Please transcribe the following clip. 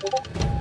고맙습니다.